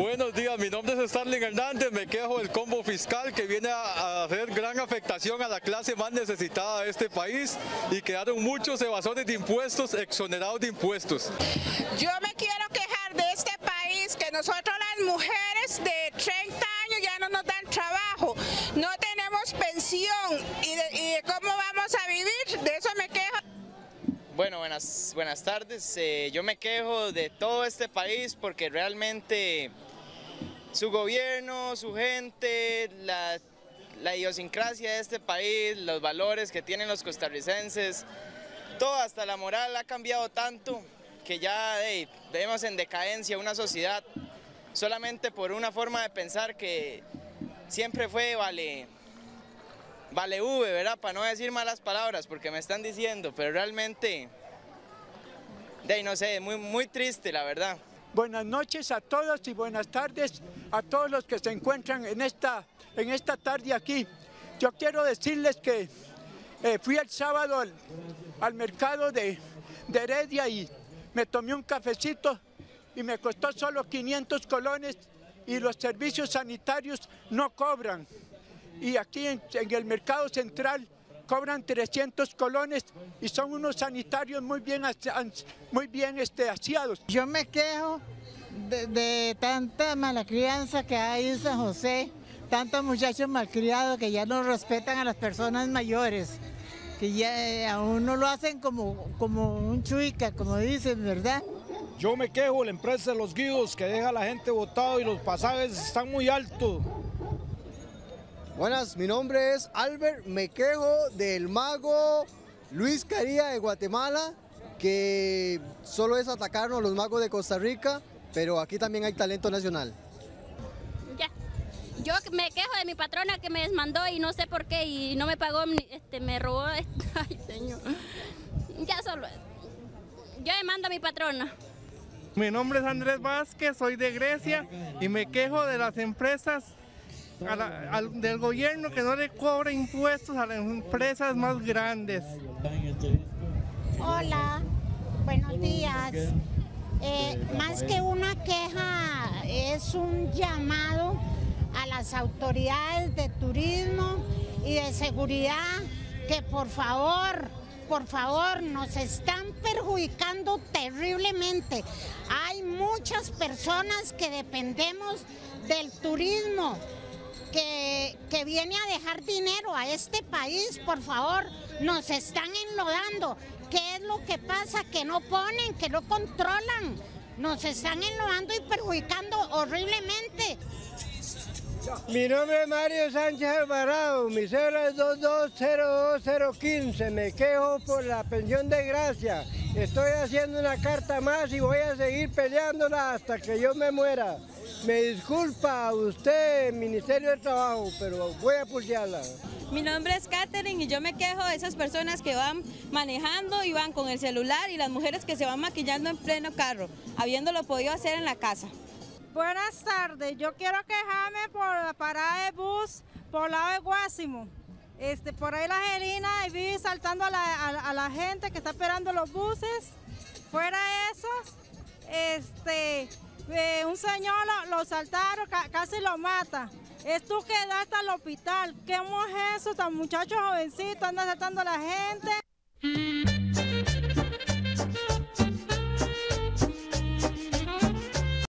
Buenos días, mi nombre es Starling Hernández, me quejo del combo fiscal que viene a, hacer gran afectación a la clase más necesitada de este país y quedaron muchos evasores de impuestos exonerados de impuestos. Yo me quiero quejar de este país que nosotros las mujeres de 30 años ya no nos dan trabajo, no tenemos pensión y de, cómo vamos a vivir, de eso me quejo. Bueno, buenas, buenas tardes. Eh, yo me quejo de todo este país porque realmente su gobierno, su gente, la, idiosincrasia de este país, los valores que tienen los costarricenses, todo, hasta la moral ha cambiado tanto que ya vemos en decadencia una sociedad solamente por una forma de pensar que siempre fue vale, vale V, ¿verdad? Para no decir malas palabras, porque me están diciendo, pero realmente, no sé, muy, muy triste la verdad. Buenas noches a todos y buenas tardes a todos los que se encuentran en esta, en esta tarde aquí. Yo quiero decirles que eh, fui el sábado al, mercado de, de Heredia y me tomé un cafecito y me costó solo 500 colones y los servicios sanitarios no cobran. Y aquí en, el mercado central cobran 300 colones y son unos sanitarios muy bien, muy bien este, aseados. Yo me quejo de, tanta mala crianza que hay en San José, tantos muchachos malcriados que ya no respetan a las personas mayores, que ya eh, a uno lo hacen como, como un chuica, como dicen, ¿verdad? Yo me quejo de la empresa de los guíos que deja a la gente botado y los pasajes están muy altos. Buenas, mi nombre es Albert, me quejo del mago Luis Caría de Guatemala, que solo es atacarnos los magos de Costa Rica, pero aquí también hay talento nacional. Ya, yo me quejo de mi patrona que me desmandó y no sé por qué y no me pagó, este, me robó, ay señor, ya solo, yo demando a mi patrona. Mi nombre es Andrés Vázquez, soy de Grecia y me quejo de las empresas del gobierno que no le cobra impuestos a las empresas más grandes. Hola, buenos días. Eh, más que una queja, es un llamado a las autoridades de turismo y de seguridad que por favor, por favor, nos están perjudicando terriblemente. Hay muchas personas que dependemos del turismo que, viene a dejar dinero a este país, por favor, nos están enlodando. ¿Qué es lo que pasa? Que no ponen, que no controlan. Nos están enlodando y perjudicando horriblemente. Mi nombre es Mario Sánchez Alvarado, mi cédula es 220215, me quejo por la pensión de gracia. Estoy haciendo una carta más y voy a seguir peleándola hasta que yo me muera. Me disculpa usted, Ministerio de Trabajo, pero voy a pulsearla. Mi nombre es Katherine y yo me quejo de esas personas que van manejando y van con el celular y las mujeres que se van maquillando en pleno carro, habiéndolo podido hacer en la casa. Buenas tardes, yo quiero quejarme por la parada de bus por el lado de Guásimo. Este, por ahí la Angelina y vive saltando a la, gente que está esperando los buses. Fuera de esos, este, eh, un señor lo, saltaron, casi lo mata. Es tú que da hasta el hospital. ¿Qué es eso? Tan muchacho jovencito anda saltando a la gente.